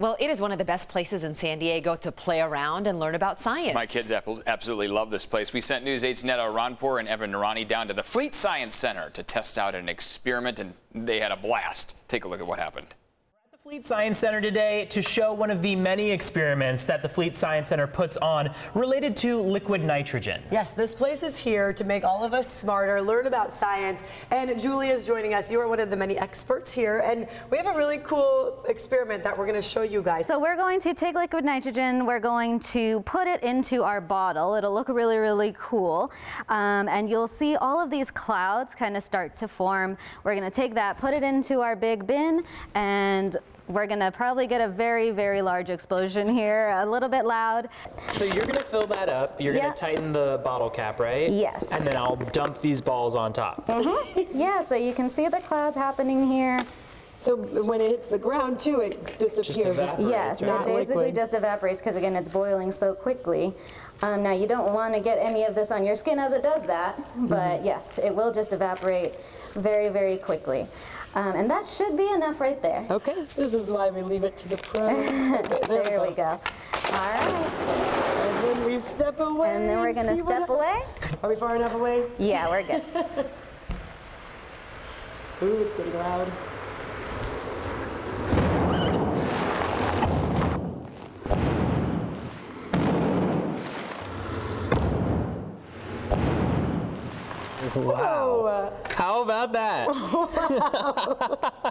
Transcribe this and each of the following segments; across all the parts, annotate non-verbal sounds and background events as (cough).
Well, it is one of the best places in San Diego to play around and learn about science. My kids absolutely love this place. We sent News 8's Neda Iranpour and Evan Noorani down to the Fleet Science Center to test out an experiment, and they had a blast. Take a look at what happened. Fleet Science Center today to show one of the many experiments that the Fleet Science Center puts on related to liquid nitrogen. Yes, this place is here to make all of us smarter, learn about science. And Julia is joining us. You are one of the many experts here. And we have a really cool experiment that we're going to show you guys. So we're going to take liquid nitrogen, we're going to put it into our bottle. It'll look really, really cool. Um, and you'll see all of these clouds kind of start to form. We're going to take that, put it into our big bin, and we're gonna probably get a very, very large explosion here, a little bit loud. So you're gonna fill that up, you're gonna tighten the bottle cap, right? Yes. And then I'll dump these balls on top. Mm -hmm. yeah, so you can see the clouds happening here. So when it hits the ground too, it disappears. yes, right? it basically liquid. just evaporates because again, it's boiling so quickly. Um, now you don't want to get any of this on your skin as it does that, but mm -hmm. yes, it will just evaporate very, very quickly. Um, and that should be enough right there. Okay, this is why we leave it to the pros. (laughs) Okay, there, there we, go. we, go. All right. And then we step away. And then we're going to step away. Are we far enough away? Yeah, we're good. (laughs) Ooh, it's getting loud. Wow. How about that? (laughs) (laughs)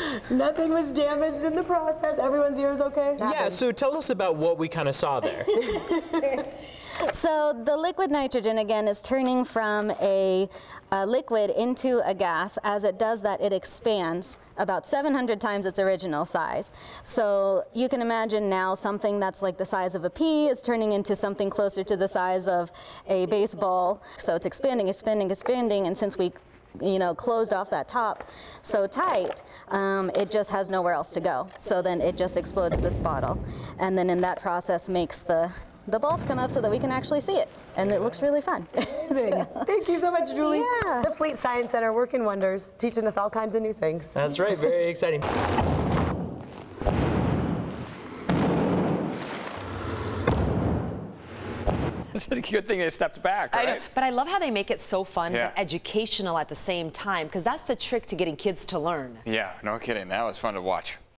(laughs) Nothing was damaged in the process. Everyone's ears okay? Yeah, so tell us about what we kind of saw there. (laughs) so the liquid nitrogen, again, is turning from a, a, liquid into a gas. As it does that, it expands about 700 times its original size. So you can imagine now something that's like the size of a pea is turning into something closer to the size of a baseball. So it's expanding, expanding, expanding, and since we you know, closed off that top so tight, um, it just has nowhere else to go. So then it just explodes this bottle. And then in that process makes the the balls come up so that we can actually see it. And it looks really fun. (laughs) so. Thank you so much, Julie. Yeah. The Fleet Science Center working wonders, teaching us all kinds of new things. That's right, very exciting. (laughs) It's a good thing they stepped back, right? I but I love how they make it so fun yeah. but educational at the same time, because that's the trick to getting kids to learn. Yeah, no kidding. That was fun to watch.